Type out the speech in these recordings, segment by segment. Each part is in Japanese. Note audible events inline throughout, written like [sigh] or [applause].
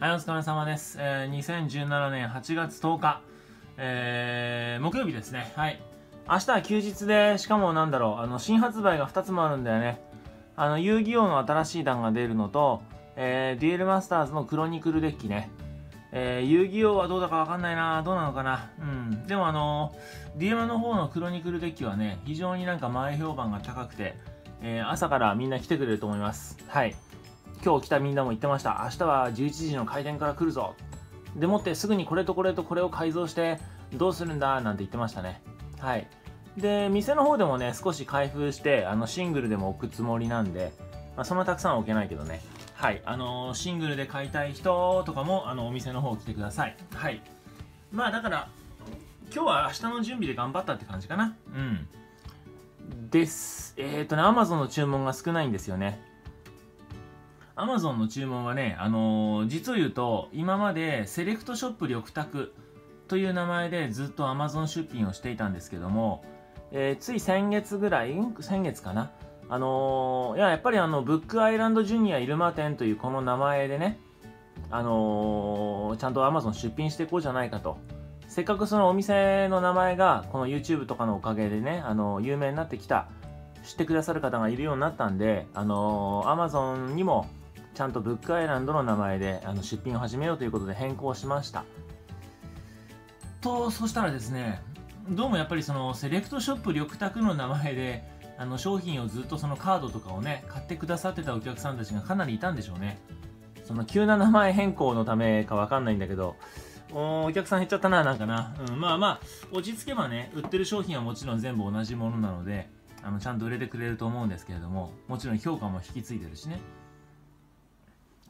はい、お疲れ様です。えー、2017年8月10日、えー、木曜日ですね。はい。明日は休日で、しかもなんだろう、あの、新発売が2つもあるんだよね。あの、遊戯王の新しい弾が出るのと、えー、デュエルマスターズのクロニクルデッキね。えー、遊戯王はどうだかわかんないなどうなのかなうん。でもあのー、デュエルの方のクロニクルデッキはね、非常になんか前評判が高くて、えー、朝からみんな来てくれると思います。はい。今日来たみんなも言ってました。明日は11時の開店から来るぞ。でもってすぐにこれとこれとこれを改造してどうするんだなんて言ってましたね。はい。で、店の方でもね、少し開封して、あの、シングルでも置くつもりなんで、まあ、そんなたくさんは置けないけどね。はい。あのーシングルで買いたい人とかも、あの、お店の方来てください。はい。まあ、だから、今日は明日の準備で頑張ったって感じかな。うん。です。えっ、ー、とね、Amazon の注文が少ないんですよね。アマゾンの注文はね、あのー実を言うと、今までセレクトショップ緑卓という名前でずっとアマゾン出品をしていたんですけども、えーつい先月ぐらい、先月かな？あのーいや、やっぱりあの、ブックアイランドジュニアイルマ店というこの名前でね、あのちゃんとアマゾン出品していこうじゃないかと。せっかくそのお店の名前が、この YouTube とかのおかげでね、あの有名になってきた、知ってくださる方がいるようになったんで、あのー、Amazon にも、ちゃんとブックアイランドの名前であの出品を始めようということで変更しました。と、そしたらですね、どうもやっぱりそのセレクトショップ緑卓の名前であの商品をずっとそのカードとかをね、買ってくださってたお客さんたちがかなりいたんでしょうね。その急な名前変更のためかわかんないんだけど、おお客さん減っちゃったな、なんかな。うん、まあまあ、落ち着けばね、売ってる商品はもちろん全部同じものなので、あのちゃんと売れてくれると思うんですけれども、もちろん評価も引き継いでるしね。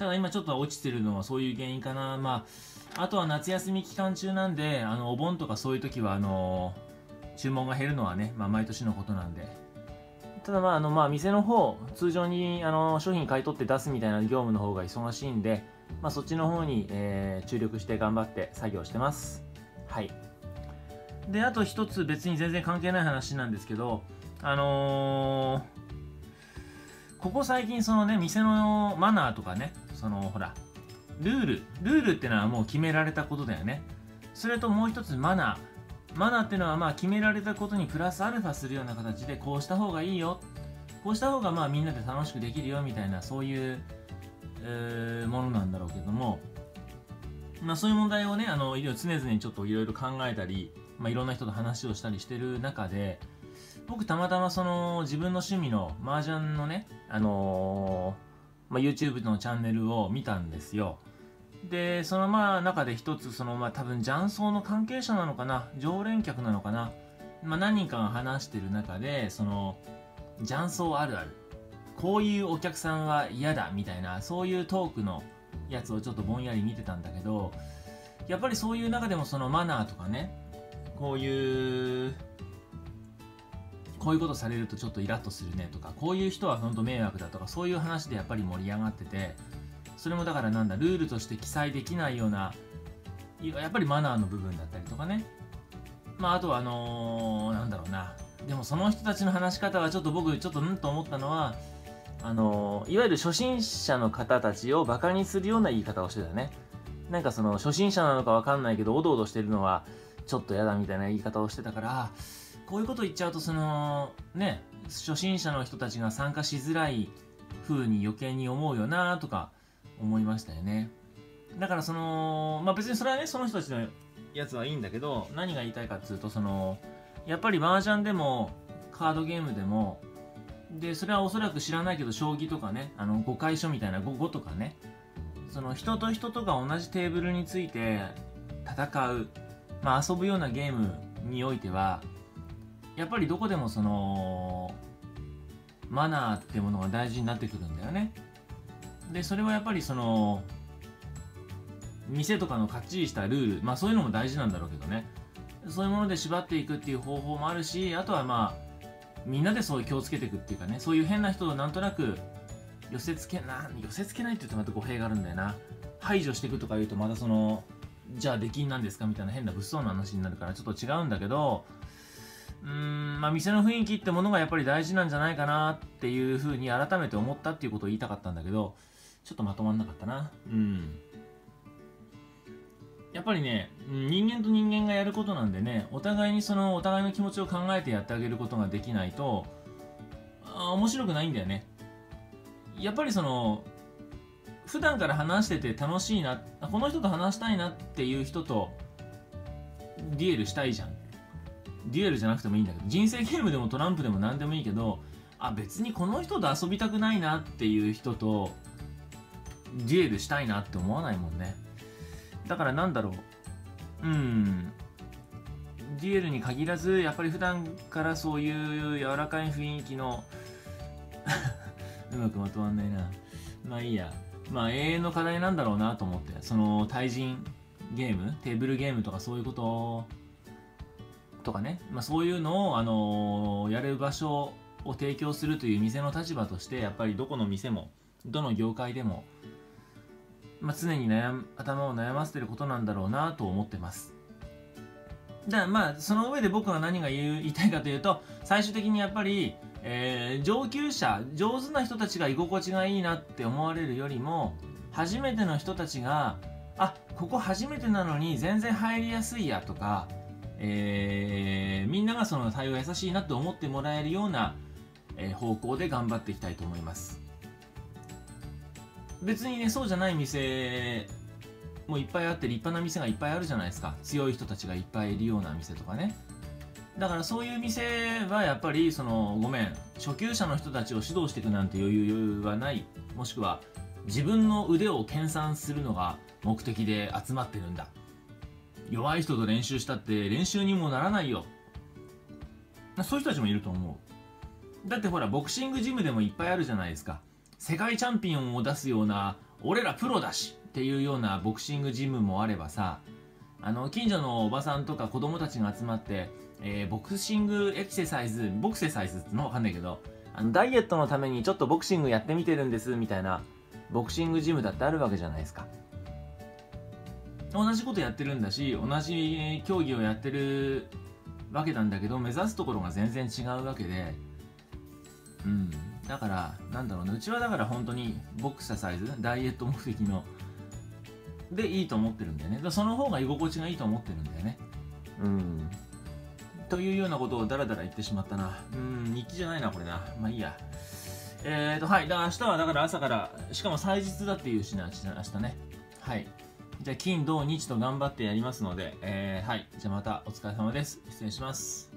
ただ今ちょっと落ちてるのはそういう原因かな。まあ、あとは夏休み期間中なんで、あの、お盆とかそういう時は、あの注文が減るのはね、まあ毎年のことなんで。ただまあ、あの、まあ店の方、通常に、あの、商品買い取って出すみたいな業務の方が忙しいんで、まあそっちの方に、えー注力して頑張って作業してます。はい。で、あと一つ別に全然関係ない話なんですけど、あのーここ最近そのね、店のマナーとかね、そのほら、ルール、ルールってのはもう決められたことだよね。それともう一つマナー。マナーってのはまあ決められたことにプラスアルファするような形でこうした方がいいよ。こうした方がまあみんなで楽しくできるよみたいなそういう、えーものなんだろうけども、まあそういう問題をね、あの、常々ちょっといろいろ考えたり、まあいろんな人と話をしたりしてる中で、僕たまたまその自分の趣味の麻雀のね、あのーまあ、YouTube のチャンネルを見たんですよ。で、そのまあ中で一つそのまあ多分雀荘の関係者なのかな、常連客なのかな、まあ何人かが話してる中で、その雀荘あるある、こういうお客さんは嫌だみたいな、そういうトークのやつをちょっとぼんやり見てたんだけど、やっぱりそういう中でもそのマナーとかね、こういうこういうことされるとちょっとイラッとするねとか、こういう人は本当迷惑だとか、そういう話でやっぱり盛り上がってて、それもだからなんだ、ルールとして記載できないような、やっぱりマナーの部分だったりとかね。まあ、あとはあのーなんだろうな。でもその人たちの話し方はちょっと僕、ちょっとうんと思ったのは、あのーいわゆる初心者の方たちをバカにするような言い方をしてたね。なんかその初心者なのかわかんないけど、おどおどしてるのはちょっと嫌だみたいな言い方をしてたから、こういうこと言っちゃうとそのね初心者の人たちが参加しづらい風に余計に思うよなとか思いましたよね。だからそのまあ別にそれはねその人たちのやつはいいんだけど何が言いたいかっていうとそのやっぱり麻雀でもカードゲームでもでそれはおそらく知らないけど将棋とかねあの5回書みたいな5とかねその人と人とが同じテーブルについて戦う、まあ、遊ぶようなゲームにおいてはやっぱりどこでもそのマナーってものが大事になってくるんだよね。でそれはやっぱりその店とかのかっちりしたルールまあそういうのも大事なんだろうけどね。そういうもので縛っていくっていう方法もあるしあとはまあみんなでそういう気をつけていくっていうかね。そういう変な人をなんとなく寄せつけな寄せつけないって言うとまた語弊があるんだよな。排除していくとか言うとまたそのじゃあ出禁なんですかみたいな変な物騒な話になるからちょっと違うんだけどうーんまあ店の雰囲気ってものがやっぱり大事なんじゃないかなっていうふうに改めて思ったっていうことを言いたかったんだけどちょっとまとまんなかったな。うん。やっぱりね人間と人間がやることなんでねお互いにそのお互いの気持ちを考えてやってあげることができないとあ面白くないんだよね。やっぱりその普段から話してて楽しいなこの人と話したいなっていう人とデュエルしたいじゃんデュエルじゃなくてもいいんだけど人生ゲームでもトランプでも何でもいいけどあ別にこの人と遊びたくないなっていう人とデュエルしたいなって思わないもんね。だからなんだろう。うん。デュエルに限らずやっぱり普段からそういう柔らかい雰囲気の [laughs] うまくまとまんないな。まあいいや。まあ永遠の課題なんだろうなと思って。その対人ゲームテーブルゲームとかそういうこととかね、まあ、そういうのを、あのー、やれる場所を提供するという店の立場としてやっぱりどこの店もどの業界でも、まあ、常に悩む頭を悩ませてることなんだろうなと思ってます。だからまあその上で僕が何が言いたいかというと最終的にやっぱり、えー、上級者上手な人たちが居心地がいいなって思われるよりも初めての人たちがあここ初めてなのに全然入りやすいやとかえー、みんながその対応優しいなと思ってもらえるような、え、方向で頑張っていきたいと思います。別にねそうじゃない店もいっぱいあって立派な店がいっぱいあるじゃないですか。強い人たちがいっぱいいるような店とかね。だからそういう店はやっぱりそのごめん初級者の人たちを指導していくなんて余裕はない。もしくは自分の腕を研鑽するのが目的で集まってるんだ。弱い人と練習したって練習にもならないよ。そういう人たちもいると思う。だってほらボクシングジムでもいっぱいあるじゃないですか。世界チャンピオンを出すような俺らプロだしっていうようなボクシングジムもあればさあの近所のおばさんとか子供たちが集まって、えー、ボクシングエクササイズボクセサイズってのわかんないけどあのダイエットのためにちょっとボクシングやってみてるんですみたいなボクシングジムだってあるわけじゃないですか。同じことやってるんだし同じ競技をやってるわけなんだけど目指すところが全然違うわけで。うん。だからなんだろうねうちはだから本当にボクササイズダイエット目的のでいいと思ってるんだよね。その方が居心地がいいと思ってるんだよね。うん。というようなことをダラダラ言ってしまったな。うん日記じゃないなこれな。まあいいや。えーとはい。だから明日はだから朝からしかも祭日だっていうしな明日ね。はいじゃあ金土日と頑張ってやりますので、えー、はい。じゃあまたお疲れ様です。失礼します。